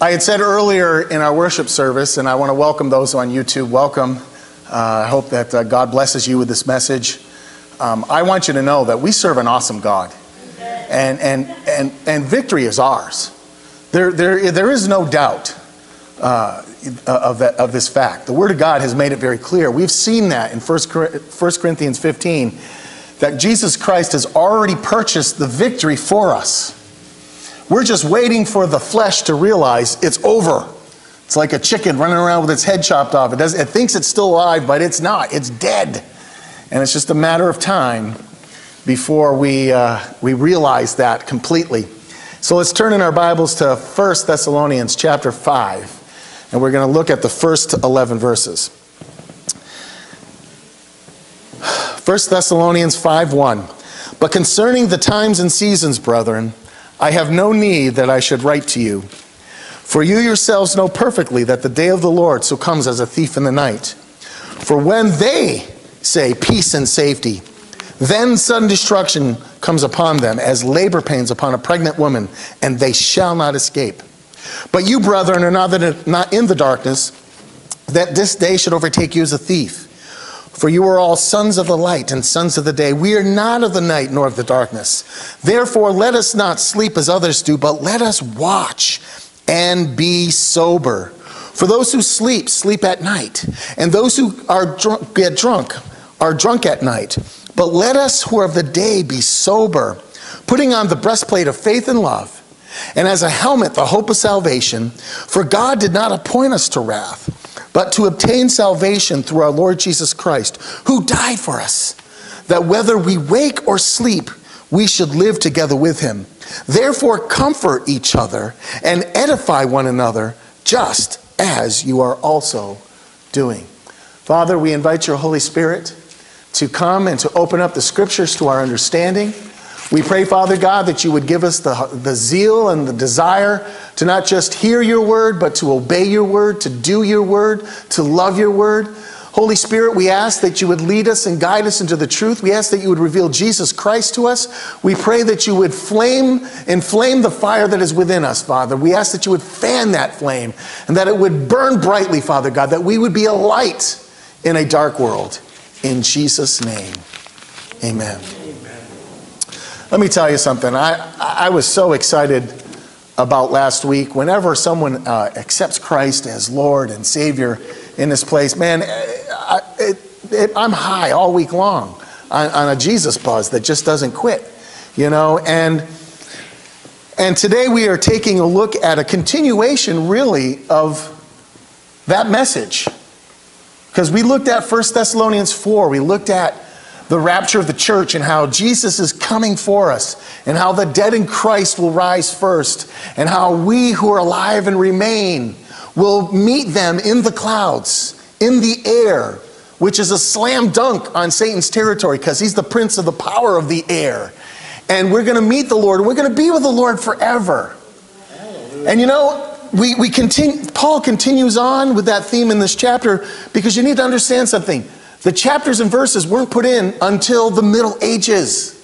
I had said earlier in our worship service, and I want to welcome those on YouTube. Welcome. Uh, I hope that uh, God blesses you with this message. Um, I want you to know that we serve an awesome God, and and and and victory is ours. There there there is no doubt uh, of that of this fact. The Word of God has made it very clear. We've seen that in 1 Corinthians 15, that Jesus Christ has already purchased the victory for us. We're just waiting for the flesh to realize it's over. It's like a chicken running around with its head chopped off. It, does, it thinks it's still alive, but it's not. It's dead. And it's just a matter of time before we, uh, we realize that completely. So let's turn in our Bibles to 1 Thessalonians chapter 5, and we're going to look at the first 11 verses. 1 Thessalonians 5 1. But concerning the times and seasons, brethren, I have no need that I should write to you. For you yourselves know perfectly that the day of the Lord so comes as a thief in the night. For when they say peace and safety, then sudden destruction comes upon them as labor pains upon a pregnant woman, and they shall not escape. But you, brethren, are not, in the darkness, that this day should overtake you as a thief. For you are all sons of the light and sons of the day. We are not of the night nor of the darkness. Therefore, let us not sleep as others do, but let us watch and be sober. For those who sleep, sleep at night, and those who are get drunk are drunk at night. But let us who are of the day be sober, putting on the breastplate of faith and love, and as a helmet the hope of salvation. For God did not appoint us to wrath but to obtain salvation through our Lord Jesus Christ, who died for us, that whether we wake or sleep, we should live together with him. Therefore, comfort each other and edify one another, just as you are also doing. Father, we invite your Holy Spirit to come and to open up the scriptures to our understanding. We pray, Father God, that you would give us the, the zeal and the desire to not just hear your word, but to obey your word, to do your word, to love your word. Holy Spirit, we ask that you would lead us and guide us into the truth. We ask that you would reveal Jesus Christ to us. We pray that you would flame, inflame the fire that is within us, Father. We ask that you would fan that flame and that it would burn brightly, Father God, that we would be a light in a dark world. In Jesus' name, amen. Let me tell you something. I, I was so excited about last week. Whenever someone uh, accepts Christ as Lord and Savior in this place, man, I, it, it, I'm high all week long on, on, a Jesus buzz that just doesn't quit, you know. And and today we are taking a look at a continuation, really, of that message. Because we looked at 1 Thessalonians 4, we looked at the rapture of the church and how Jesus is coming for us, and how the dead in Christ will rise first, and how we who are alive and remain will meet them in the clouds, in the air, which is a slam dunk on Satan's territory because he's the prince of the power of the air. And we're going to meet the Lord, and we're going to be with the Lord forever. And you know, we, we continue, Paul continues on with that theme in this chapter because you need to understand something. The chapters and verses weren't put in until the Middle Ages.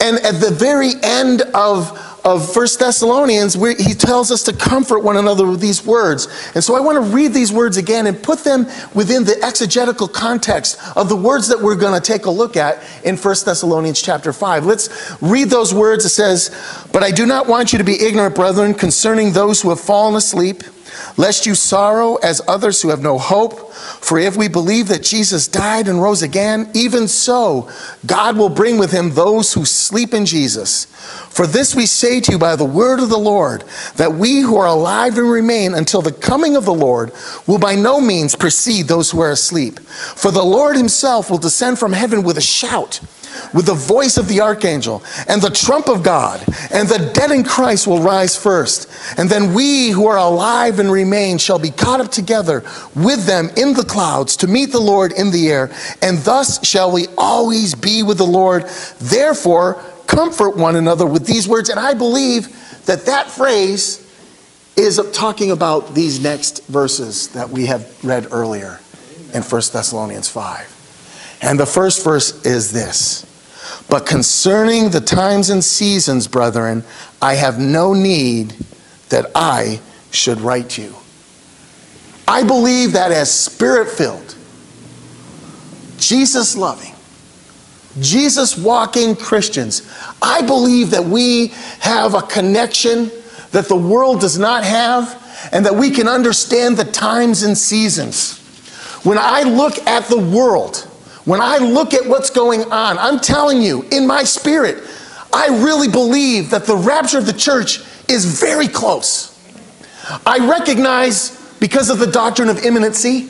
And at the very end of, of 1 Thessalonians, he tells us to comfort one another with these words. And so I want to read these words again and put them within the exegetical context of the words that we're going to take a look at in 1 Thessalonians chapter 5. Let's read those words. It says, But I do not want you to be ignorant, brethren, concerning those who have fallen asleep lest you sorrow as others who have no hope. For if we believe that Jesus died and rose again, even so, God will bring with him those who sleep in Jesus. For this we say to you by the word of the Lord, that we who are alive and remain until the coming of the Lord will by no means precede those who are asleep. For the Lord himself will descend from heaven with a shout with the voice of the archangel and the trump of God, and the dead in Christ will rise first. And then we who are alive and remain shall be caught up together with them in the clouds to meet the Lord in the air, and thus shall we always be with the Lord. Therefore, comfort one another with these words. And I believe that that phrase is talking about these next verses that we have read earlier in 1 Thessalonians 5. And the first verse is this But concerning the times and seasons, brethren, I have no need that I should write you. I believe that as spirit filled, Jesus loving, Jesus walking Christians, I believe that we have a connection that the world does not have and that we can understand the times and seasons. When I look at the world, when I look at what's going on, I'm telling you, in my spirit, I really believe that the rapture of the church is very close. I recognize because of the doctrine of imminency,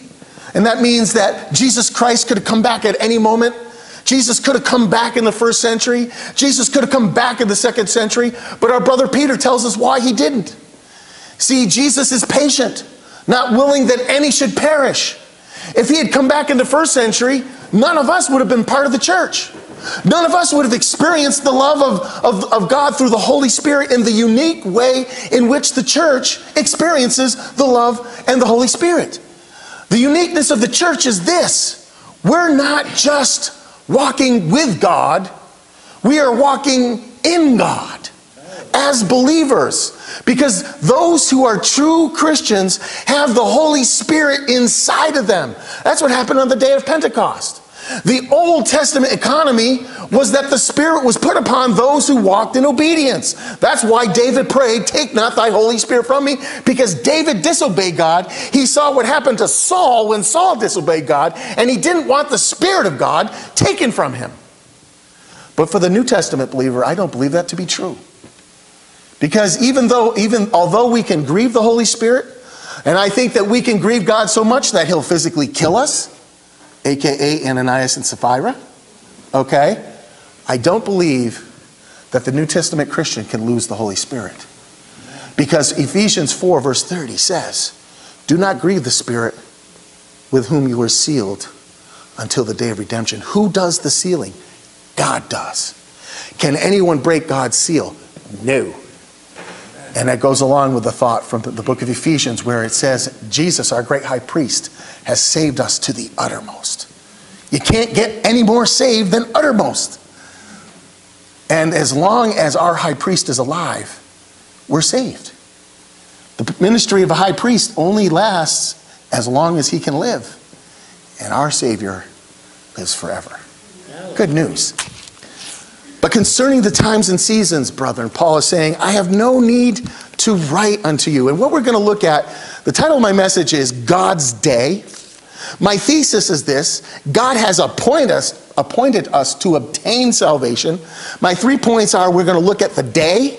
and that means that Jesus Christ could have come back at any moment. Jesus could have come back in the first century. Jesus could have come back in the second century. But our brother Peter tells us why he didn't. See, Jesus is patient, not willing that any should perish. If he had come back in the first century, none of us would have been part of the church. None of us would have experienced the love of, of, of, God through the Holy Spirit in the unique way in which the church experiences the love and the Holy Spirit. The uniqueness of the church is this we're not just walking with God, we are walking in God as believers. Because those who are true Christians have the Holy Spirit inside of them. That's what happened on the day of Pentecost. The Old Testament economy was that the Spirit was put upon those who walked in obedience. That's why David prayed, Take not thy Holy Spirit from me, because David disobeyed God. He saw what happened to Saul when Saul disobeyed God, and he didn't want the Spirit of God taken from him. But for the New Testament believer, I don't believe that to be true. Because even though, even although we can grieve the Holy Spirit, and I think that we can grieve God so much that he'll physically kill us, aka Ananias and Sapphira, okay? I don't believe that the New Testament Christian can lose the Holy Spirit. Because Ephesians 4, verse 30 says, Do not grieve the Spirit with whom you were sealed until the day of redemption. Who does the sealing? God does. Can anyone break God's seal? No. And that goes along with the thought from the book of Ephesians where it says, Jesus, our great high priest, has saved us to the uttermost. You can't get any more saved than uttermost. And as long as our high priest is alive, we're saved. The ministry of a high priest only lasts as long as he can live. And our Savior lives forever. Good news. But concerning the times and seasons, brethren, Paul is saying, I have no need to write unto you. And what we're going to look at, the title of my message is God's Day. My thesis is this God has appointed us, appointed us to obtain salvation. My three points are we're going to look at the day,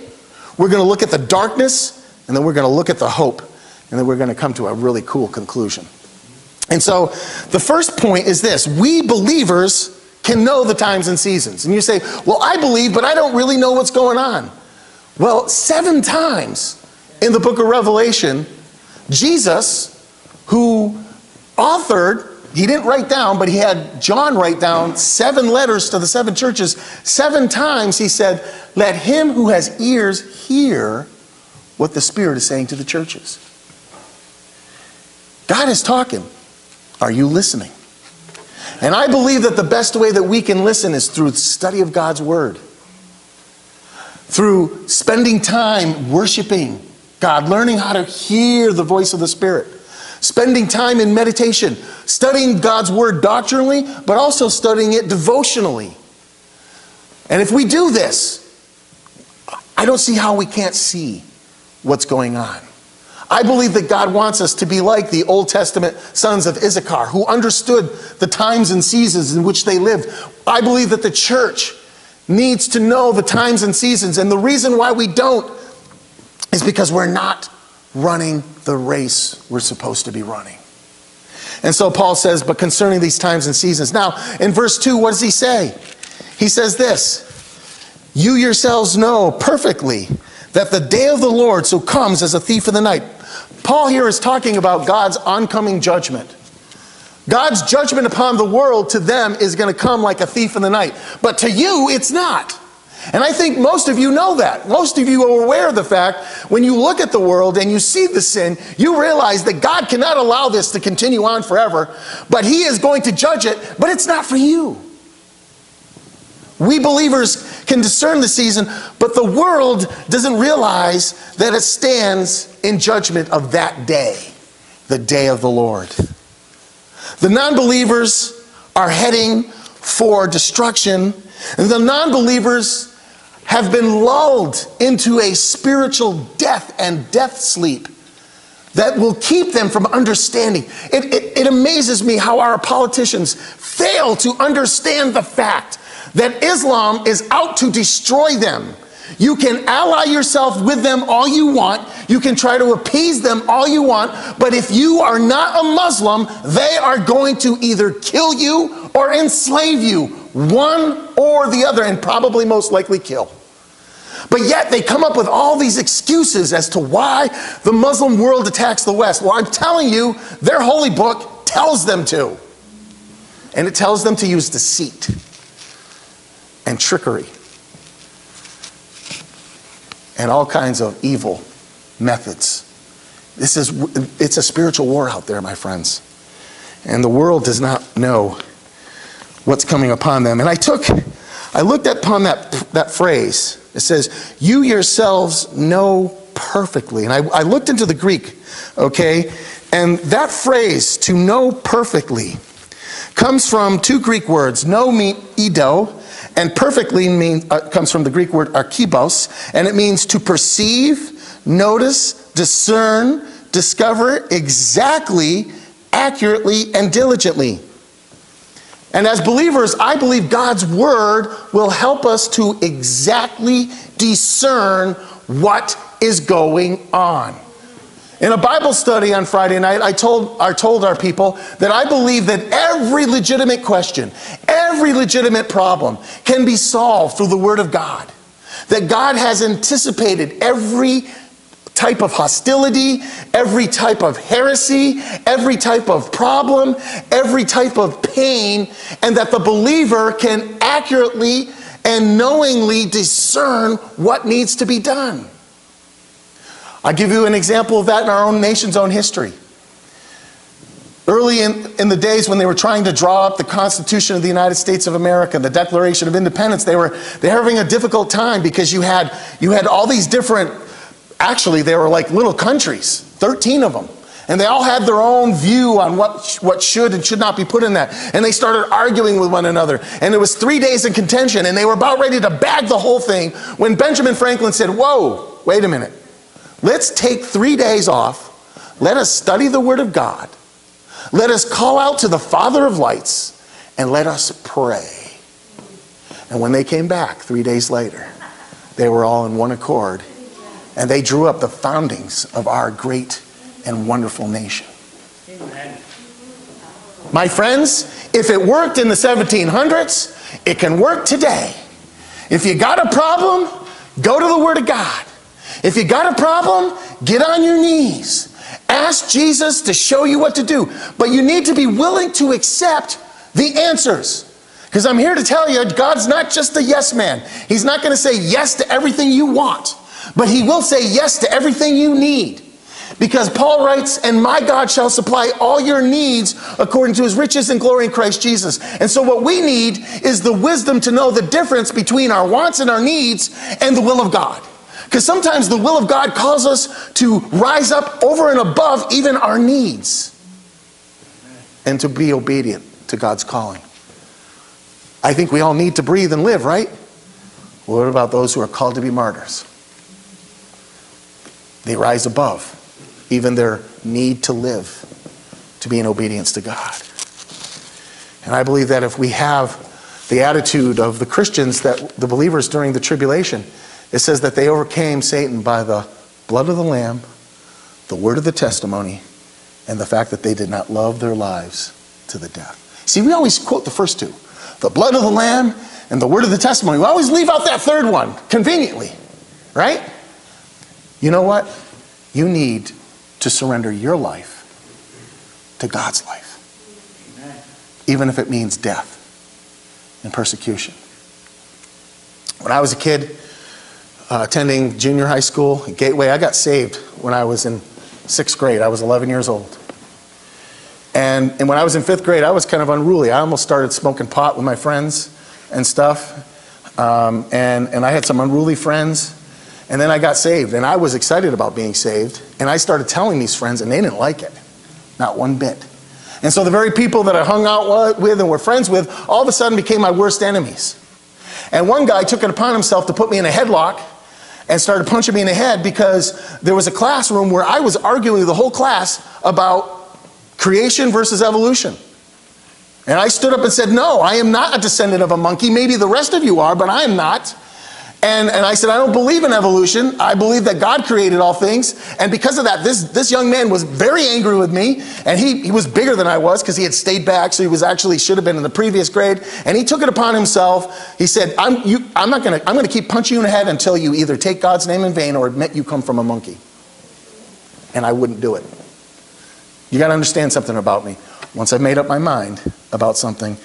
we're going to look at the darkness, and then we're going to look at the hope. And then we're going to come to a really cool conclusion. And so the first point is this we believers can know the times and seasons. And you say, Well, I believe, but I don't really know what's going on. Well, seven times in the book of Revelation, Jesus, who authored, he didn't write down, but he had John write down seven letters to the seven churches. Seven times he said, Let him who has ears hear what the Spirit is saying to the churches. God is talking. Are you listening? And I believe that the best way that we can listen is through study of God's Word, through spending time worshiping God, learning how to hear the voice of the Spirit, spending time in meditation, studying God's Word doctrinally, but also studying it devotionally. And if we do this, I don't see how we can't see what's going on. I believe that God wants us to be like the Old Testament sons of Issachar, who understood the times and seasons in which they lived. I believe that the church needs to know the times and seasons. And the reason why we don't is because we're not running the race we're supposed to be running. And so Paul says, but concerning these times and seasons. Now, in verse 2, what does he say? He says this You yourselves know perfectly that the day of the Lord so comes as a thief in the night. Paul here is talking about God's oncoming judgment. God's judgment upon the world to them is going to come like a thief in the night. But to you, it's not. And I think most of you know that. Most of you are aware of the fact when you look at the world and you see the sin, you realize that God cannot allow this to continue on forever, but He is going to judge it, but it's not for you. We believers can discern the season, but the world doesn't realize that it stands in judgment of that day, the day of the Lord. The non believers are heading for destruction, and the non believers have been lulled into a spiritual death and death sleep that will keep them from understanding. It, it, it, amazes me how our politicians fail to understand the fact that Islam is out to destroy them. You can ally yourself with them all you want. You can try to appease them all you want. But if you are not a Muslim, they are going to either kill you or enslave you, one or the other, and probably most likely kill. But yet they come up with all these excuses as to why the Muslim world attacks the West. Well, I'm telling you, their holy book tells them to. And it tells them to use deceit and trickery and all kinds of evil methods. This is it's a spiritual war out there, my friends. And the world does not know what's coming upon them. And I took I looked upon that that phrase. It says, "You yourselves know perfectly." And I, I looked into the Greek, okay? And that phrase, to know perfectly, comes from two Greek words. Know mean ido, and perfectly uh, comes from the Greek word akribos, and it means to perceive, notice, discern, discover exactly, accurately, and diligently. And as believers, I believe God's word will help us to exactly discern what is going on. In a Bible study on Friday night, I told, I told our people that I believe that every legitimate question, every legitimate problem can be solved through the Word of God. That God has anticipated every type of hostility, every type of heresy, every type of problem, every type of pain, and that the believer can accurately and knowingly discern what needs to be done. I'll give you an example of that in our own nation's own history. Early in, in the days when they were trying to draw up the Constitution of the United States of America, the Declaration of Independence, they were, they were having a difficult time because you had, you had all these different, actually, they were like little countries, 13 of them. And they all had their own view on what, what should and should not be put in that. And they started arguing with one another. And it was three days in contention, and they were about ready to bag the whole thing when Benjamin Franklin said, Whoa, wait a minute. Let's take three days off. Let us study the Word of God. Let us call out to the Father of lights and let us pray. And when they came back three days later, they were all in one accord and they drew up the foundings of our great and wonderful nation. Amen. My friends, if it worked in the 1700s, it can work today. If you got a problem, go to the Word of God. If you got a problem, get on your knees. Ask Jesus to show you what to do. But you need to be willing to accept the answers. Because I'm here to tell you, God's not just a yes man. He's not going to say yes to everything you want, but He will say yes to everything you need. Because Paul writes, and my God shall supply all your needs according to his riches and glory in Christ Jesus. And so, what we need is the wisdom to know the difference between our wants and our needs and the will of God. Because sometimes the will of God calls us to rise up over and above even our needs and to be obedient to God's calling. I think we all need to breathe and live, right? Well, what about those who are called to be martyrs? They rise above even their need to live to be in obedience to God. And I believe that if we have the attitude of the Christians that the believers during the tribulation, it says that they overcame Satan by the blood of the Lamb, the word of the testimony, and the fact that they did not love their lives to the death. See, we always quote the first two the blood of the Lamb and the word of the testimony. We always leave out that third one conveniently, right? You know what? You need to surrender your life to God's life, Amen. even if it means death and persecution. When I was a kid, uh, attending junior high school at Gateway. I got saved when I was in sixth grade. I was 11 years old. And, and when I was in fifth grade, I was kind of unruly. I almost started smoking pot with my friends and stuff. Um, and, and I had some unruly friends. And then I got saved, and I was excited about being saved. And I started telling these friends, and they didn't like it. Not one bit. And so the very people that I hung out with and were friends with all of a sudden became my worst enemies. And one guy took it upon himself to put me in a headlock and started punching me in the head because there was a classroom where I was arguing with the whole class about creation versus evolution. And I stood up and said, No, I am not a descendant of a monkey. Maybe the rest of you are, but I am not. And, and I said, I don't believe in evolution. I believe that God created all things. And because of that, this, this young man was very angry with me. And he, he was bigger than I was because he had stayed back. So he was actually, should have been in the previous grade. And he took it upon himself. He said, I'm, you, I'm not going to, I'm going to keep punching you in the head until you either take God's name in vain or admit you come from a monkey. And I wouldn't do it. You got to understand something about me. Once I've made up my mind about something,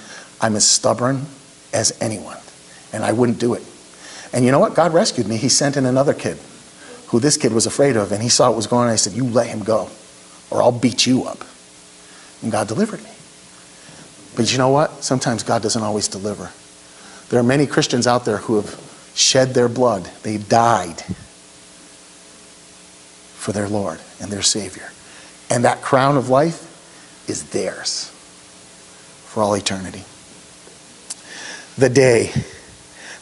I'm as stubborn as anyone. And I wouldn't do it. And you know what? God rescued me. He sent in another kid who this kid was afraid of, and he saw what was going on. I said, You let him go, or I'll beat you up. And God delivered me. But you know what? Sometimes God doesn't always deliver. There are many Christians out there who have shed their blood, they died for their Lord and their Savior. And that crown of life is theirs for all eternity. The day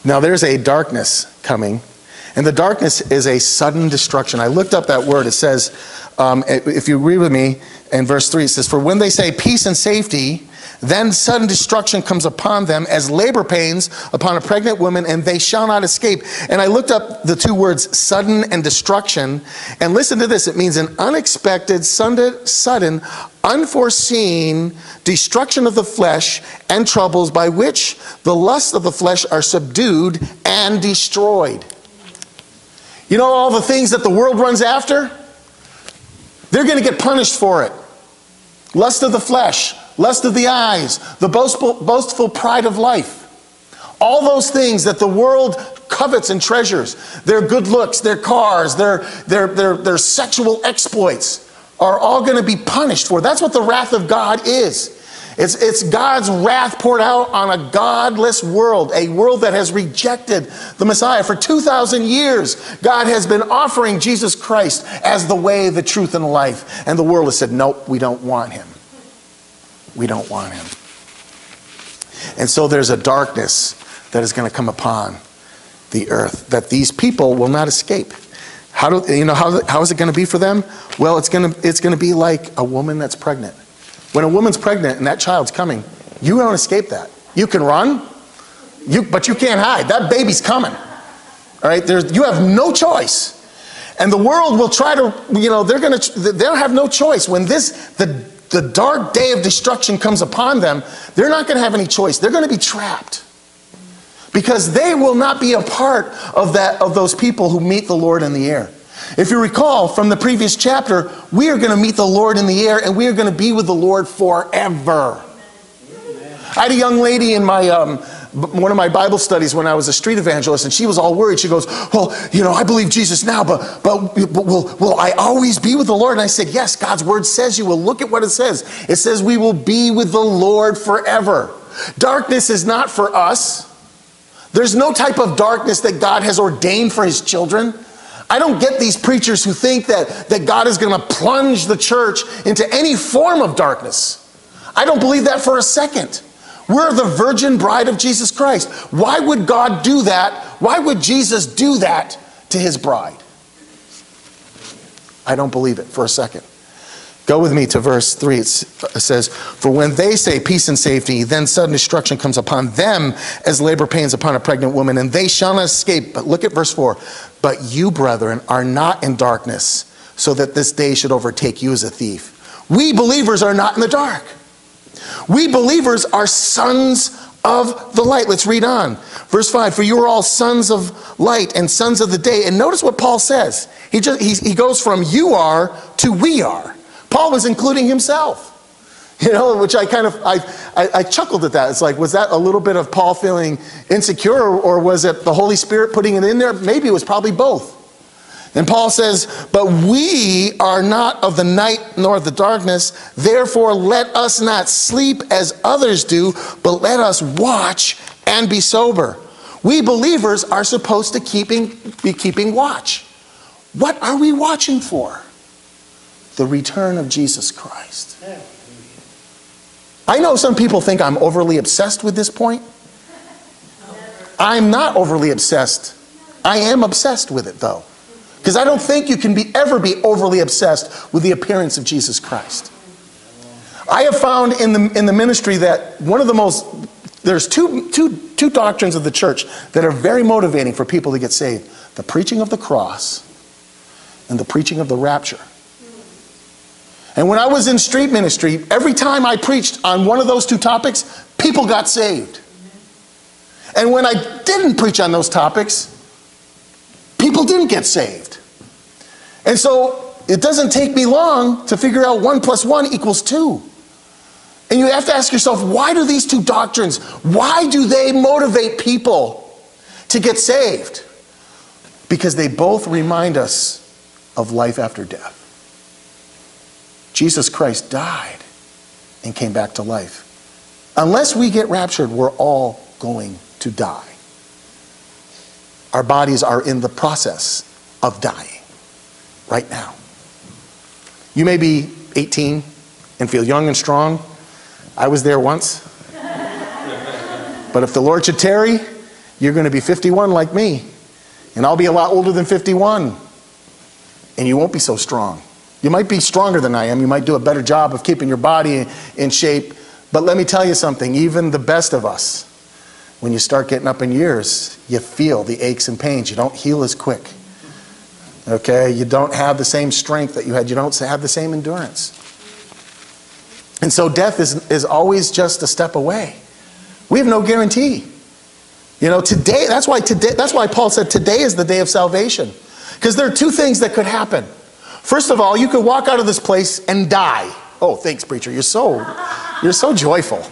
now there's a darkness coming, and the darkness is a sudden destruction. I looked up that word. It says, um, if you read with me in verse 3, it says, For when they say peace and safety, then sudden destruction comes upon them as labor pains upon a pregnant woman, and they shall not escape. And I looked up the two words sudden and destruction. And listen to this it means an unexpected, sudden, unforeseen destruction of the flesh and troubles by which the lusts of the flesh are subdued and destroyed. You know, all the things that the world runs after? They're going to get punished for it. Lust of the flesh, lust of the eyes, the boastful, boastful pride of life. All those things that the world covets and treasures, their good looks, their cars, their, their, their, their sexual exploits, are all going to be punished for. That's what the wrath of God is. It's, it's God's wrath poured out on a godless world, a world that has rejected the Messiah. For 2,000 years, God has been offering Jesus Christ as the way, the truth, and life. And the world has said, nope, we don't want him. We don't want him. And so there's a darkness that is going to come upon the earth that these people will not escape. How do you know how, how is it going to be for them? Well, it's going to it's going to be like a woman that's pregnant. When a woman's pregnant and that child's coming, you don't escape that. You can run, you, but you can't hide. That baby's coming. All right, There's, you have no choice. And the world will try to, you know, they're going to, they'll have no choice. When this, the, the dark day of destruction comes upon them, they're not going to have any choice. They're going to be trapped. Because they will not be a part of that, of those people who meet the Lord in the air. If you recall from the previous chapter, we are going to meet the Lord in the air and we are going to be with the Lord forever. I had a young lady in my um, one of my Bible studies when I was a street evangelist, and she was all worried. She goes, "Well, you know, I believe Jesus now, but but, but will will I always be with the Lord?" And I said, "Yes, God's word says you will. Look at what it says. It says we will be with the Lord forever. Darkness is not for us. There's no type of darkness that God has ordained for His children." I don't get these preachers who think that, that God is going to plunge the church into any form of darkness. I don't believe that for a second. We're the virgin bride of Jesus Christ. Why would God do that? Why would Jesus do that to his bride? I don't believe it for a second. Go with me to verse 3. It says, For when they say peace and safety, then sudden destruction comes upon them as labor pains upon a pregnant woman, and they shall not escape. But look at verse 4. But you, brethren, are not in darkness, so that this day should overtake you as a thief. We believers are not in the dark. We believers are sons of the light. Let's read on. Verse 5 For you are all sons of light and sons of the day. And notice what Paul says. He, just, he, he goes from you are to we are. Paul was including himself. You know, which I kind of I, I, I, chuckled at that. It's like, was that a little bit of Paul feeling insecure, or, or was it the Holy Spirit putting it in there? Maybe it was probably both. And Paul says, But we are not of the night nor of the darkness, therefore let us not sleep as others do, but let us watch and be sober. We believers are supposed to keeping, be keeping watch. What are we watching for? The return of Jesus Christ. I know some people think I'm overly obsessed with this point. I'm not overly obsessed. I am obsessed with it though. Because I don't think you can be, ever be overly obsessed with the appearance of Jesus Christ. I have found in the, in the ministry that one of the most, there's two, two, two doctrines of the church that are very motivating for people to get saved the preaching of the cross and the preaching of the rapture. And when I was in street ministry, every time I preached on one of those two topics, people got saved. And when I didn't preach on those topics, people didn't get saved. And so it doesn't take me long to figure out one plus one equals two. And you have to ask yourself, why do these two doctrines, why do they motivate people to get saved? Because they both remind us of life after death. Jesus Christ died and came back to life. Unless we get raptured, we're all going to die. Our bodies are in the process of dying right now. You may be 18 and feel young and strong. I was there once. but if the Lord should tarry, you're going to be 51 like me. And I'll be a lot older than 51. And you won't be so strong. You might be stronger than I am. You might do a better job of keeping your body in shape. But let me tell you something even the best of us, when you start getting up in years, you feel the aches and pains. You don't heal as quick. Okay? You don't have the same strength that you had, you don't have the same endurance. And so death is, is always just a step away. We have no guarantee. You know, today, that's why today, that's why Paul said today is the day of salvation. Because there are two things that could happen. First of all, you could walk out of this place and die. Oh, thanks, preacher. You're so, you're so joyful.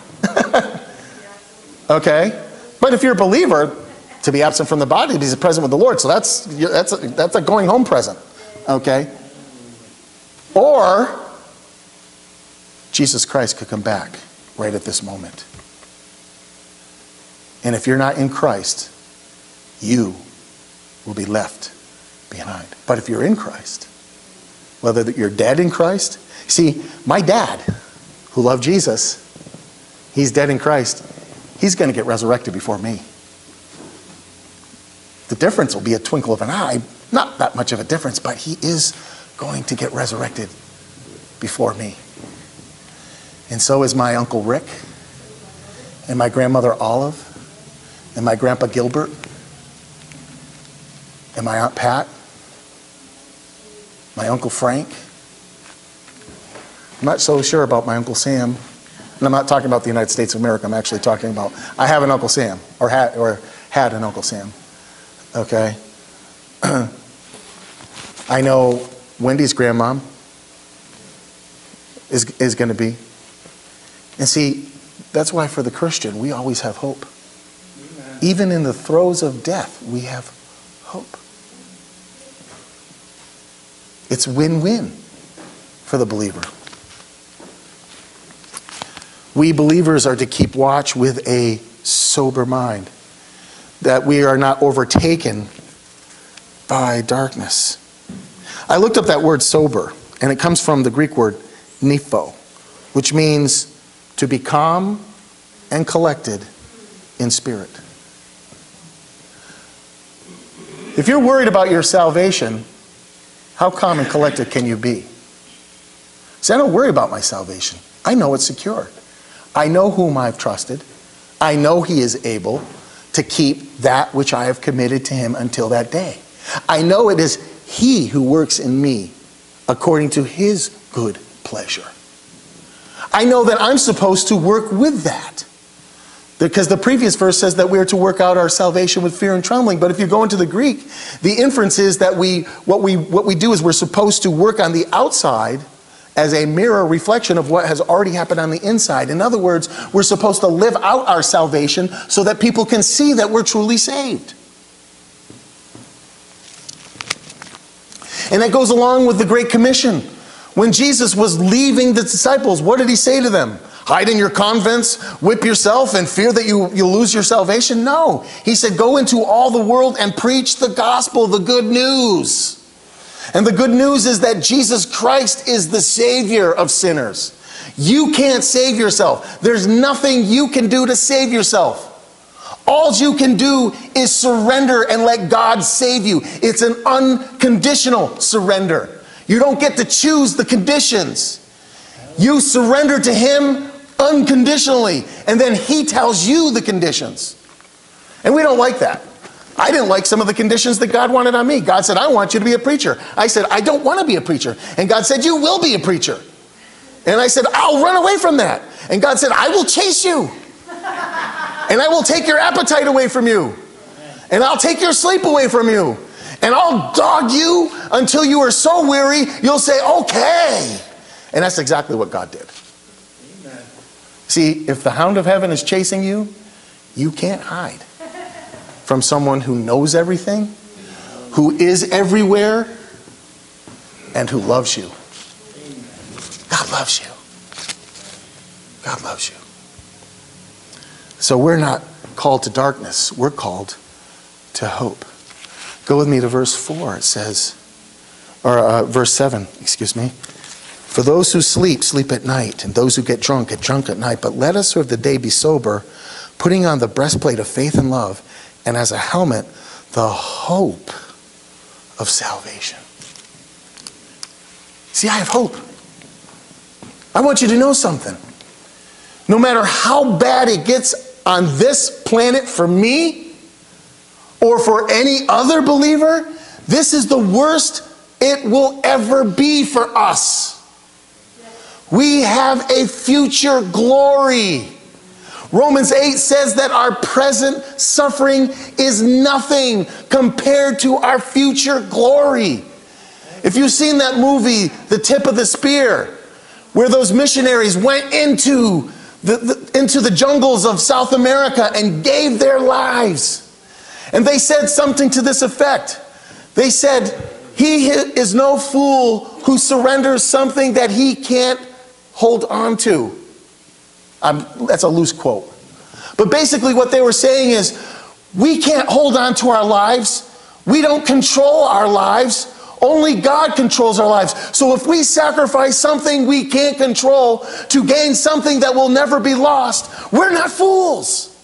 okay? But if you're a believer, to be absent from the body, be present with the Lord. So that's, that's, a, that's a going home present. Okay? Or Jesus Christ could come back right at this moment. And if you're not in Christ, you will be left behind. But if you're in Christ, whether that you're dead in Christ, see, my dad, who loved Jesus, he's dead in Christ. He's going to get resurrected before me. The difference will be a twinkle of an eye. Not that much of a difference, but he is going to get resurrected before me. And so is my Uncle Rick, and my grandmother Olive, and my Grandpa Gilbert, and my Aunt Pat, my Uncle Frank. I'm not so sure about my Uncle Sam. And I'm not talking about the United States of America. I'm actually talking about I have an Uncle Sam, or had, or had an Uncle Sam. Okay? I know Wendy's grandmom is, is going to be. And see, that's why for the Christian, we always have hope. Amen. Even in the throes of death, we have hope. It's win win for the believer. We believers are to keep watch with a sober mind that we are not overtaken by darkness. I looked up that word sober, and it comes from the Greek word nepho, which means to be calm and collected in spirit. If you're worried about your salvation, how calm and collected can you be? See, I don't worry about my salvation. I know it's secure. I know whom I've trusted. I know He is able to keep that which I have committed to him until that day. I know it is he who works in me according to his good pleasure. I know that I'm supposed to work with that. Because the previous verse says that we are to work out our salvation with fear and trembling. But if you go into the Greek, the inference is that we what we what we do is we're supposed to work on the outside as a mirror reflection of what has already happened on the inside. In other words, we're supposed to live out our salvation so that people can see that we're truly saved. And that goes along with the Great Commission. When Jesus was leaving the disciples, what did he say to them? Hide in your convents, whip yourself, and fear that you, you'll lose your salvation? No. He said, Go into all the world and preach the gospel, the good news. And the good news is that Jesus Christ is the Savior of sinners. You can't save yourself. There's nothing you can do to save yourself. All you can do is surrender and let God save you. It's an unconditional surrender. You don't get to choose the conditions. You surrender to Him unconditionally, and then He tells you the conditions. And we don't like that. I didn't like some of the conditions that God wanted on me. God said, I want you to be a preacher. I said, I don't want to be a preacher. And God said, You will be a preacher. And I said, I'll run away from that. And God said, I will chase you. And I will take your appetite away from you. And I'll take your sleep away from you. And I'll dog you until you are so weary, you'll say, okay. And that's exactly what God did. See, if the hound of heaven is chasing you, you can't hide from someone who knows everything, who is everywhere, and who loves you. God loves you. God loves you. So we're not called to darkness, we're called to hope. Go with me to verse 4. It says, or uh, verse 7, excuse me. For those who sleep, sleep at night, and those who get drunk, get drunk at night. But let us who have the day be sober, putting on the breastplate of faith and love, and as a helmet, the hope of salvation. See, I have hope. I want you to know something. No matter how bad it gets on this planet for me or for any other believer, this is the worst it will ever be for us. We have a future glory. Romans 8 says that our present suffering is nothing compared to our future glory. If you've seen that movie, The Tip of the Spear, where those missionaries went into the, the, into the jungles of South America and gave their lives. And they said something to this effect. They said, He is no fool who surrenders something that he can't hold on to. That's a loose quote. But basically, what they were saying is we can't hold on to our lives, we don't control our lives. Only God controls our lives. So if we sacrifice something we can't control to gain something that will never be lost, we're not fools.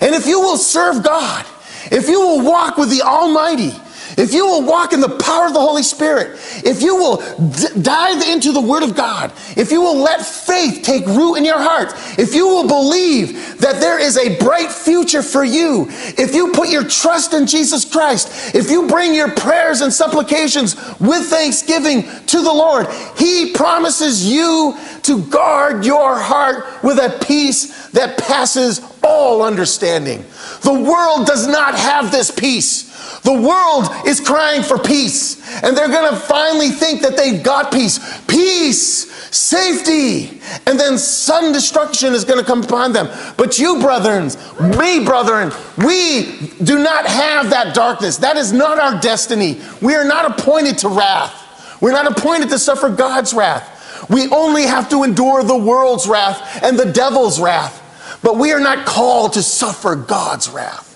And if you will serve God, if you will walk with the Almighty, if you will walk in the power of the Holy Spirit, if you will d- dive into the Word of God, if you will let faith take root in your heart, if you will believe that there is a bright future for you, if you put your trust in Jesus Christ, if you bring your prayers and supplications with thanksgiving to the Lord, He promises you to guard your heart with a peace that passes all understanding. The world does not have this peace. The world is crying for peace, and they're going to finally think that they've got peace. Peace, safety, and then sudden destruction is going to come upon them. But you, brethren, me, brethren, we do not have that darkness. That is not our destiny. We are not appointed to wrath. We're not appointed to suffer God's wrath. We only have to endure the world's wrath and the devil's wrath. But we are not called to suffer God's wrath.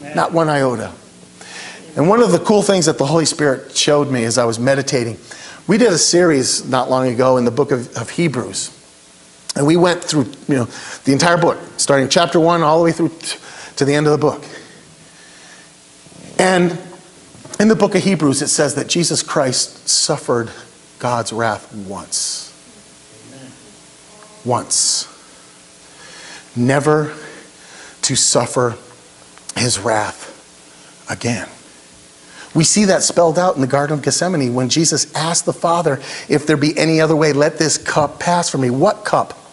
Amen. Not one iota. And one of the cool things that the Holy Spirit showed me as I was meditating, we did a series not long ago in the book of, of Hebrews. And we went through, you know, the entire book, starting chapter one all the way through to the end of the book. And in the book of Hebrews, it says that Jesus Christ suffered God's wrath once. Amen. Once. Never to suffer his wrath again. We see that spelled out in the Garden of Gethsemane when Jesus asked the Father, If there be any other way, let this cup pass from me. What cup?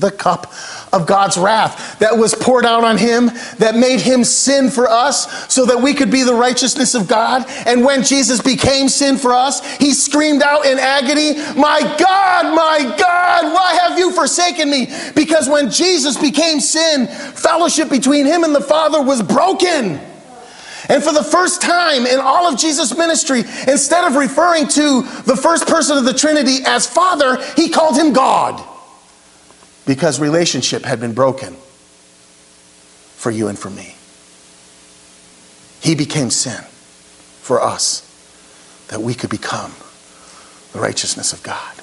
The cup of God's wrath that was poured out on him, that made him sin for us, so that we could be the righteousness of God. And when Jesus became sin for us, he screamed out in agony, My God, my God, why have you forsaken me? Because when Jesus became sin, fellowship between him and the Father was broken. And for the first time in all of Jesus' ministry, instead of referring to the first person of the Trinity as Father, he called him God. Because relationship had been broken for you and for me. He became sin for us that we could become the righteousness of God.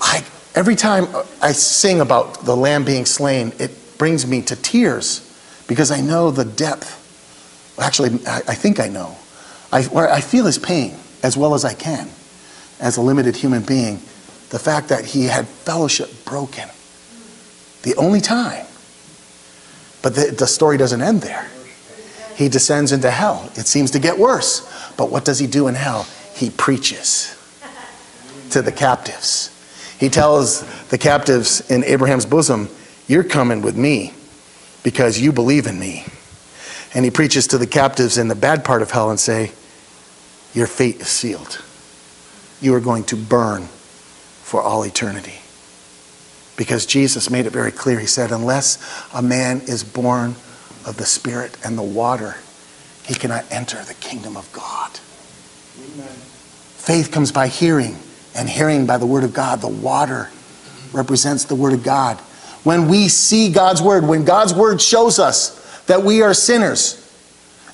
I, every time I sing about the lamb being slain, it brings me to tears because I know the depth. Actually, I, I think I know. I, I feel his pain as well as I can as a limited human being. The fact that he had fellowship broken. The only time. But the, the story doesn't end there. He descends into hell. It seems to get worse. But what does he do in hell? He preaches to the captives. He tells the captives in Abraham's bosom, You're coming with me because you believe in me. And he preaches to the captives in the bad part of hell and say, Your fate is sealed. You are going to burn for all eternity. Because Jesus made it very clear. He said, Unless a man is born of the Spirit and the water, he cannot enter the kingdom of God. Amen. Faith comes by hearing, and hearing by the Word of God. The water represents the Word of God. When we see God's Word, when God's Word shows us that we are sinners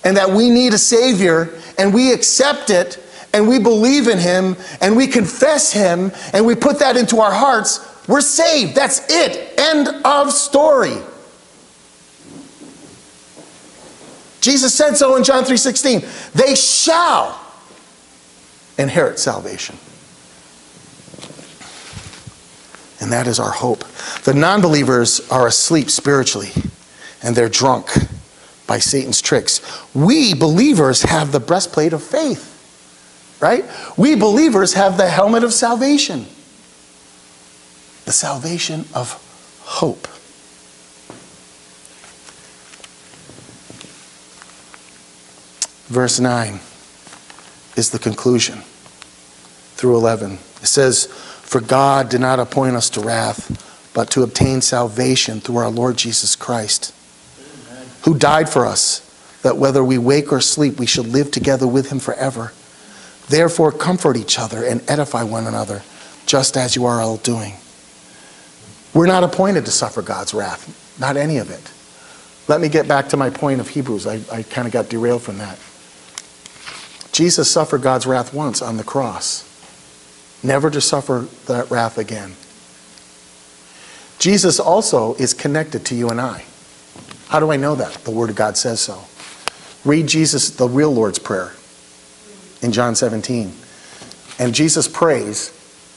and that we need a Savior, and we accept it, and we believe in Him, and we confess Him, and we put that into our hearts, we're saved. That's it. End of story. Jesus said so in John 3:16. They shall inherit salvation. And that is our hope. The non believers are asleep spiritually and they're drunk by Satan's tricks. We believers have the breastplate of faith, right? We believers have the helmet of salvation, the salvation of hope. Verse 9 is the conclusion through 11. It says, For God did not appoint us to wrath, but to obtain salvation through our Lord Jesus Christ, Amen. who died for us, that whether we wake or sleep, we should live together with him forever. Therefore, comfort each other and edify one another, just as you are all doing. We're not appointed to suffer God's wrath, not any of it. Let me get back to my point of Hebrews. I, I kind of got derailed from that. Jesus suffered God's wrath once on the cross, never to suffer that wrath again. Jesus also is connected to you and I. How do I know that? The Word of God says so. Read Jesus, the real Lord's Prayer in John 17. And Jesus prays,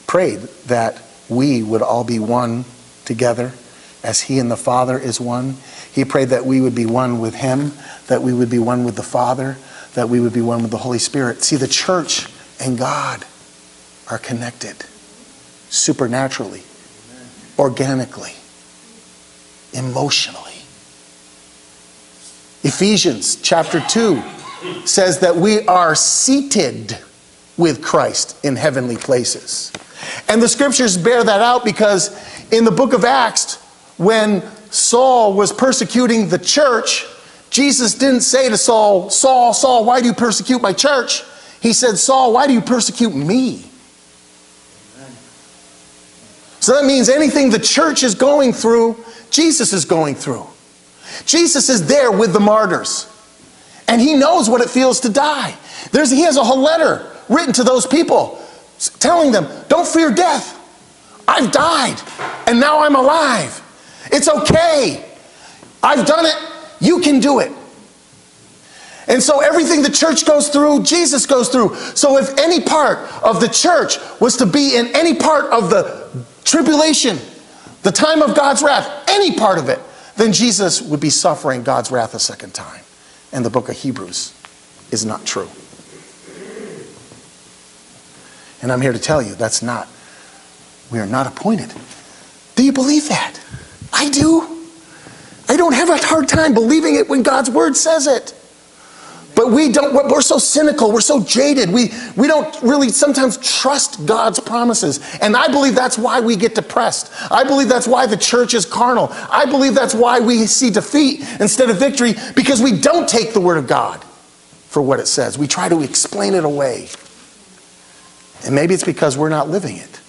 prayed that we would all be one together as He and the Father is one. He prayed that we would be one with Him, that we would be one with the Father, that we would be one with the Holy Spirit. See, the church and God are connected supernaturally, organically, emotionally. Ephesians chapter 2 says that we are seated with Christ in heavenly places. And the scriptures bear that out because in the book of Acts, when Saul was persecuting the church, Jesus didn't say to Saul, Saul, Saul, why do you persecute my church? He said, Saul, why do you persecute me? So that means anything the church is going through, Jesus is going through. Jesus is there with the martyrs. And he knows what it feels to die. There's, he has a whole letter written to those people telling them, don't fear death. I've died and now I'm alive. It's okay. I've done it. You can do it. And so everything the church goes through, Jesus goes through. So if any part of the church was to be in any part of the tribulation, the time of God's wrath, any part of it, then Jesus would be suffering God's wrath a second time. And the book of Hebrews is not true. And I'm here to tell you that's not, we are not appointed. Do you believe that? I do. I don't have a hard time believing it when God's word says it. But we don't, we're so cynical, we're so jaded, we, we don't really sometimes trust God's promises. And I believe that's why we get depressed. I believe that's why the church is carnal. I believe that's why we see defeat instead of victory, because we don't take the word of God for what it says. We try to explain it away. And maybe it's because we're not living it.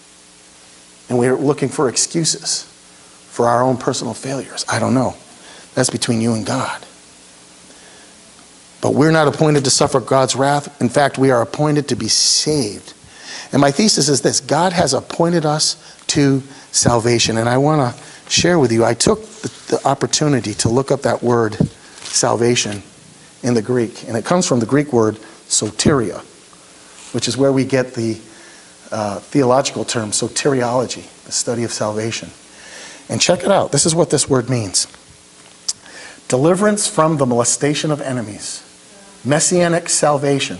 and we're looking for excuses for our own personal failures. I don't know. That's between you and God. But we're not appointed to suffer God's wrath. In fact, we are appointed to be saved. And my thesis is this God has appointed us to salvation. And I want to share with you, I took the, the, opportunity to look up that word salvation in the Greek. And it comes from the Greek word soteria, which is where we get the uh, theological term soteriology, the study of salvation. And check it out. This is what this word means deliverance from the molestation of enemies, messianic salvation,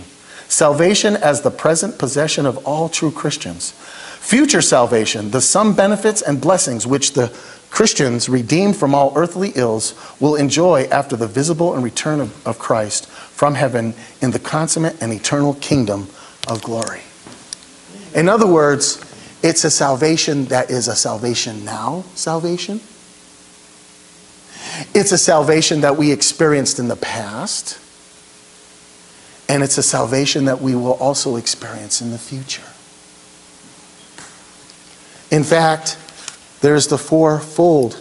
salvation as the present possession of all true Christians, future salvation, the some benefits and blessings which the Christians redeemed from all earthly ills will enjoy after the visible and return of, of Christ from heaven in the consummate and eternal kingdom of glory. In other words, it's a salvation that is a salvation now salvation. It's a salvation that we experienced in the past. And it's a salvation that we will also experience in the future. In fact, there's the fourfold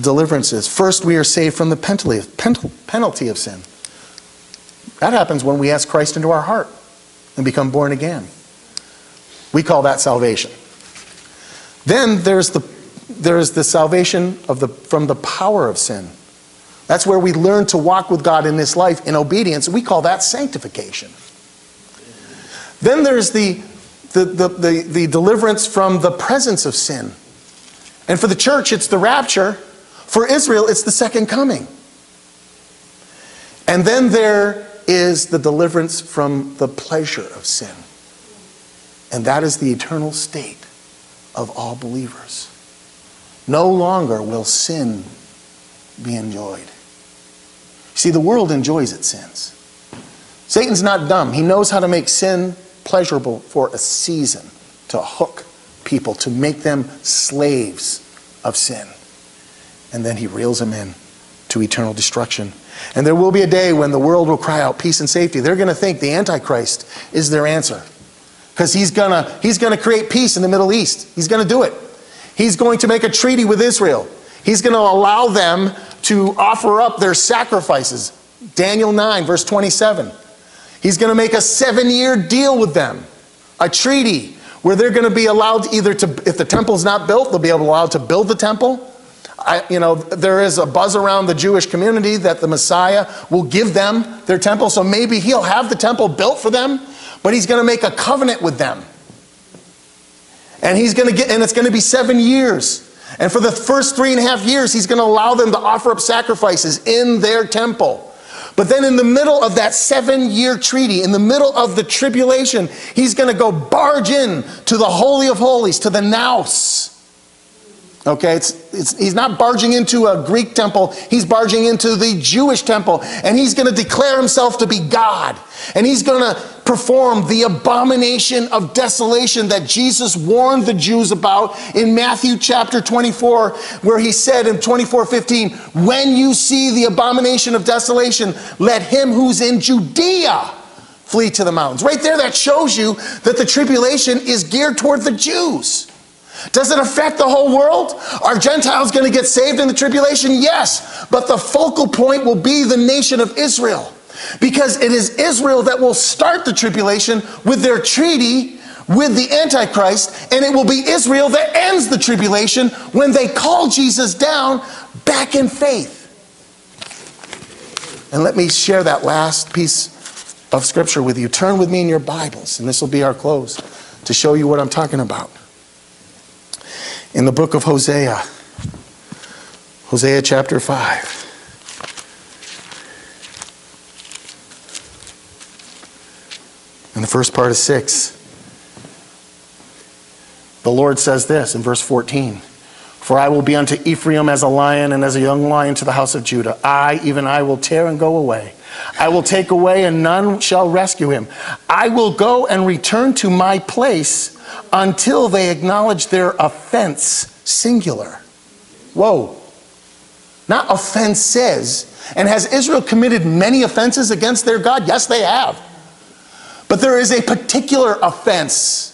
deliverances. First, we are saved from the penalty of sin. That happens when we ask Christ into our heart and become born again. We call that salvation. Then there's the, there's the salvation of the, from the power of sin. That's where we learn to walk with God in this life in obedience. We call that sanctification. Then there's the, the, the, the, the deliverance from the presence of sin. And for the church, it's the rapture. For Israel, it's the second coming. And then there is the deliverance from the pleasure of sin. And that is the eternal state of all believers. No longer will sin be enjoyed. See, the world enjoys its sins. Satan's not dumb. He knows how to make sin pleasurable for a season, to hook people, to make them slaves of sin. And then he reels them in to eternal destruction. And there will be a day when the world will cry out peace and safety. They're going to think the Antichrist is their answer. Because he's going to he's going to create peace in the Middle East. He's going to do it. He's going to make a treaty with Israel. He's going to allow them to offer up their sacrifices. Daniel 9, verse 27. He's going to make a seven year deal with them, a treaty where they're going to be allowed either to, if the temple's not built, they'll be able allowed to build the temple. I, you know, there is a buzz around the Jewish community that the Messiah will give them their temple. So maybe he'll have the temple built for them, but he's going to make a covenant with them. And he's going to get, and it's going to be seven years. And for the first three and a half years, he's going to allow them to offer up sacrifices in their temple. But then, in the middle of that seven year treaty, in the middle of the tribulation, he's going to go barge in to the Holy of Holies, to the Naos. Okay, it's, it's, he's not barging into a Greek temple, he's barging into the Jewish temple, and he's going to declare himself to be God. And he's going to perform the abomination of desolation that Jesus warned the Jews about in Matthew chapter 24, where he said in 24 15, When you see the abomination of desolation, let him who's in Judea flee to the mountains. Right there, that shows you that the tribulation is geared toward the Jews. Does it affect the whole world? Are Gentiles going to get saved in the tribulation? Yes. But the focal point will be the nation of Israel. Because it is Israel that will start the tribulation with their treaty with the Antichrist, and it will be Israel that ends the tribulation when they call Jesus down back in faith. And let me share that last piece of scripture with you. Turn with me in your Bibles, and this will be our close to show you what I'm talking about in the book of Hosea, Hosea chapter 5. In the first part of 6, the Lord says this in verse 14 For I will be unto Ephraim as a lion, and as a young lion to the house of Judah. I, even I, will tear and go away. I will take away, and none shall rescue him. I will go and return to my place until they acknowledge their offense, singular. Whoa. Not offenses. And has Israel committed many offenses against their God? Yes, they have. But there is a particular offense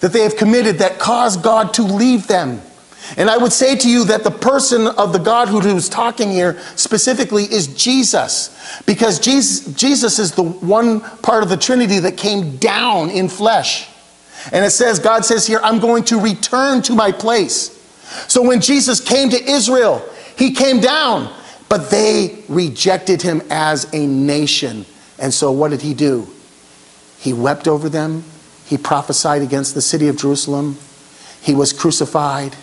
that they have committed that caused God to leave them. And I would say to you that the person of the God who's talking here specifically is Jesus. Because Jesus, Jesus is the one part of the Trinity that came down in flesh. And it says, God says here, I'm going to return to my place. So when Jesus came to Israel, he came down, but they rejected him as a nation. And so what did he do? He wept over them. He prophesied against the city of Jerusalem. He was crucified.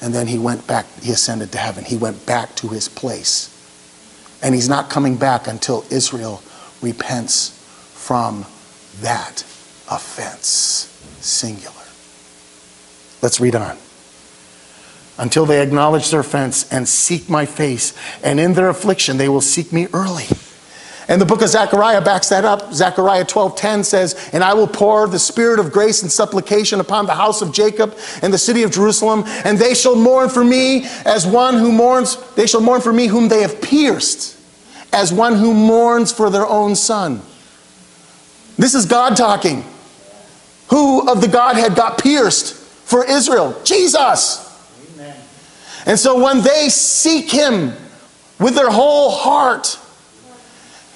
And then he went back, he ascended to heaven. He went back to his place. And he's not coming back until Israel repents from that offense. Singular. Let's read on. Until they acknowledge their offense and seek my face, and in their affliction they will seek me early. And the book of Zechariah backs that up. Zechariah 12:10 says, "And I will pour the spirit of grace and supplication upon the house of Jacob and the city of Jerusalem, and they shall mourn for me as one who mourns, they shall mourn for me whom they have pierced, as one who mourns for their own son." This is God talking. Who of the Godhead got pierced for Israel? Jesus. Amen. And so when they seek him with their whole heart,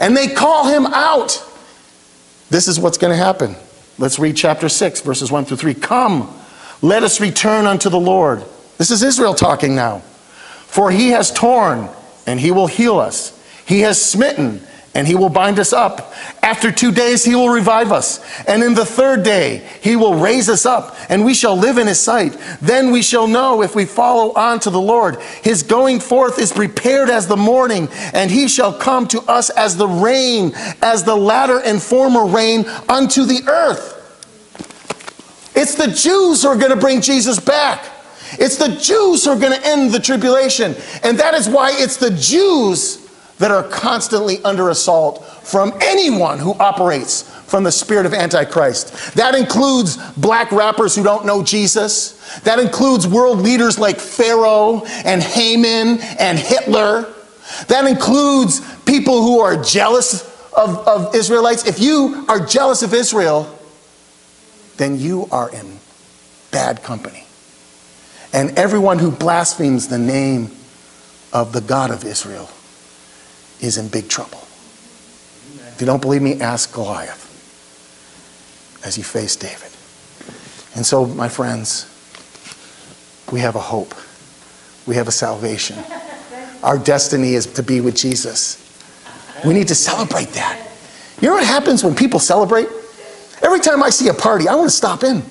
and they call him out. This is what's going to happen. Let's read chapter 6, verses 1 through 3. Come, let us return unto the Lord. This is Israel talking now. For he has torn, and he will heal us. He has smitten, and he will bind us up. After two days, he will revive us. And in the third day, he will raise us up, and we shall live in his sight. Then we shall know if we follow on to the Lord. His going forth is prepared as the morning, and he shall come to us as the rain, as the latter and former rain unto the earth. It's the Jews who are going to bring Jesus back. It's the Jews who are going to end the tribulation. And that is why it's the Jews that are constantly under assault from anyone who operates from the spirit of Antichrist. That includes black rappers who don't know Jesus. That includes world leaders like Pharaoh and Haman and Hitler. That includes people who are jealous of, of Israelites. If you are jealous of Israel, then you are in bad company. And everyone who blasphemes the name of the God of Israel is in big trouble. If you don't believe me, ask Goliath as he faced David. And so, my friends, we have a hope. We have a salvation. Our destiny is to be with Jesus. We need to celebrate that. You know what happens when people celebrate? Every time I see a party, I want to stop in.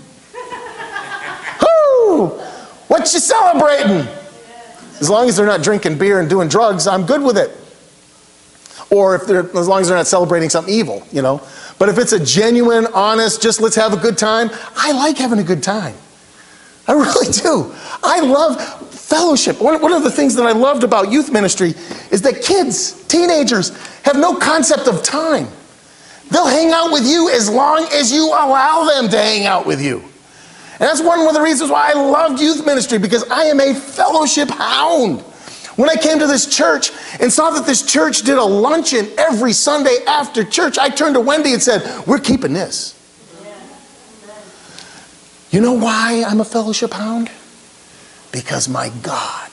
Whoo! What you celebrating? As long as they're not drinking beer and doing drugs, I'm good with it or if they're, as long as they're not celebrating something evil, you know. But if it's a genuine, honest, just let's have a good time, I like having a good time. I really do. I love fellowship. One, one of the things that I loved about youth ministry is that kids, teenagers, have no concept of time. They'll hang out with you as long as you allow them to hang out with you. And that's one of the reasons why I loved youth ministry because I am a fellowship hound. When I came to this church and saw that this church did a luncheon every Sunday after church, I turned to Wendy and said, We're keeping this. You know why I'm a fellowship hound? Because my God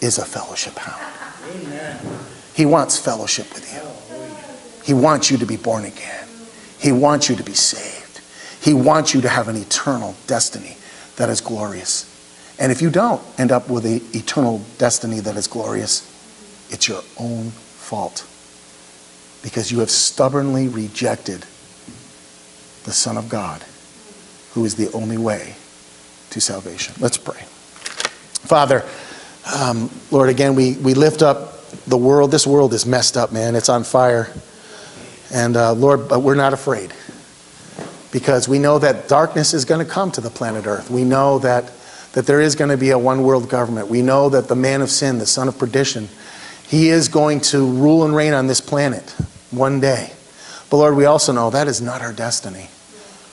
is a fellowship hound. Amen. He wants fellowship with you. He wants you to be born again. He wants you to be saved. He wants you to have an eternal destiny that is glorious. And if you don't end up with an eternal destiny that is glorious, it's your own fault. Because you have stubbornly rejected the Son of God, who is the only way to salvation. Let's pray. Father, um, Lord, again, we, we lift up the world. This world is messed up, man. It's on fire. And uh, Lord, but we're not afraid because we know that darkness is going to come to the planet Earth. We know that that there is going to be a one world government. We know that the man of sin, the son of perdition, he is going to rule and reign on this planet one day. But Lord, we also know that is not our destiny.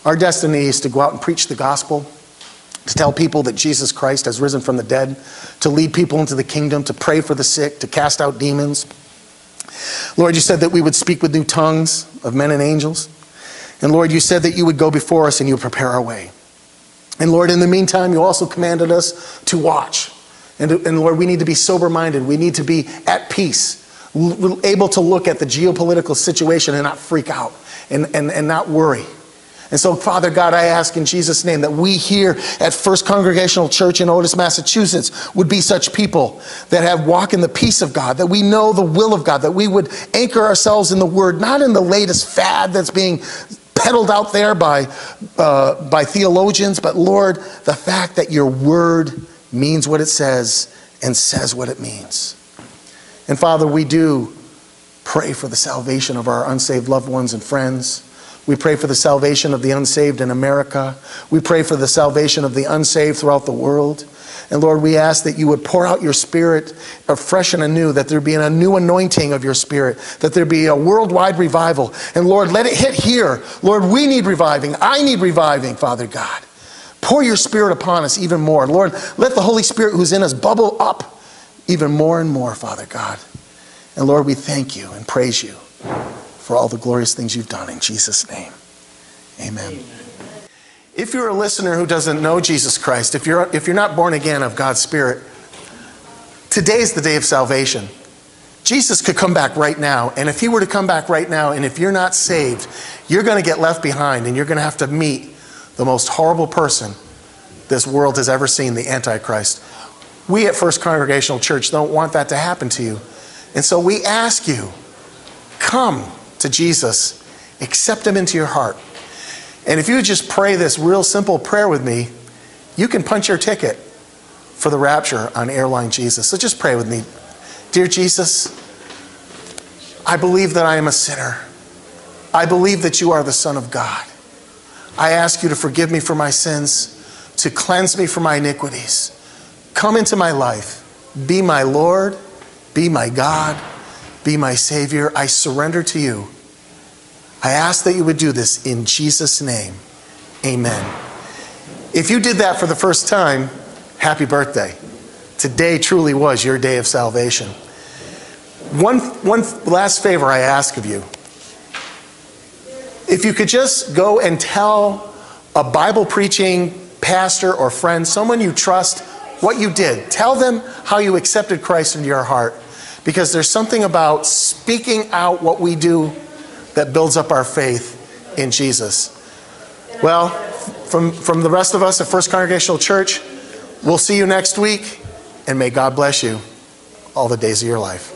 Our destiny is to go out and preach the gospel, to tell people that Jesus Christ has risen from the dead, to lead people into the kingdom, to pray for the sick, to cast out demons. Lord, you said that we would speak with new tongues of men and angels. And Lord, you said that you would go before us and you would prepare our way. And Lord, in the meantime, you also commanded us to watch. And, and Lord, we need to be sober minded. We need to be at peace, able to look at the geopolitical situation and not freak out and, and, and not worry. And so, Father God, I ask in Jesus' name that we here at First Congregational Church in Otis, Massachusetts would be such people that have walk in the peace of God, that we know the will of God, that we would anchor ourselves in the Word, not in the latest fad that's being peddled out there by, uh, by theologians, but Lord, the fact that your Word means what it says and says what it means. And Father, we do pray for the salvation of our unsaved loved ones and friends. We pray for the salvation of the unsaved in America. We pray for the salvation of the unsaved throughout the world. And Lord, we ask that you would pour out your spirit afresh and anew, that there be a new anointing of your spirit, that there be a worldwide revival. And Lord, let it hit here. Lord, we need reviving. I need reviving, Father God. Pour your spirit upon us even more. Lord, let the Holy Spirit who's in us bubble up even more and more, Father God. And Lord, we thank you and praise you for all the glorious things you've done in Jesus' name. Amen. If you're a listener who doesn't know Jesus Christ, if you're, if you're not born again of God's Spirit, today's the day of salvation. Jesus could come back right now, and if he were to come back right now, and if you're not saved, you're going to get left behind and you're going to have to meet the most horrible person this world has ever seen, the Antichrist. We at First Congregational Church don't want that to happen to you. And so we ask you, come to Jesus, accept him into your heart. And if you just pray this real simple prayer with me, you can punch your ticket for the rapture on Airline Jesus. So just pray with me. Dear Jesus, I believe that I am a sinner. I believe that you are the Son of God. I ask you to forgive me for my sins, to cleanse me from my iniquities. Come into my life. Be my Lord. Be my God. Be my Savior. I surrender to you. I ask that you would do this in Jesus' name. Amen. If you did that for the first time, happy birthday. Today truly was your day of salvation. One, one last favor I ask of you. If you could just go and tell a Bible preaching pastor or friend, someone you trust, what you did. Tell them how you accepted Christ into your heart. Because there's something about speaking out what we do that builds up our faith in Jesus. Well, from, from the rest of us at First Congregational Church, we'll see you next week, and may God bless you all the days of your life.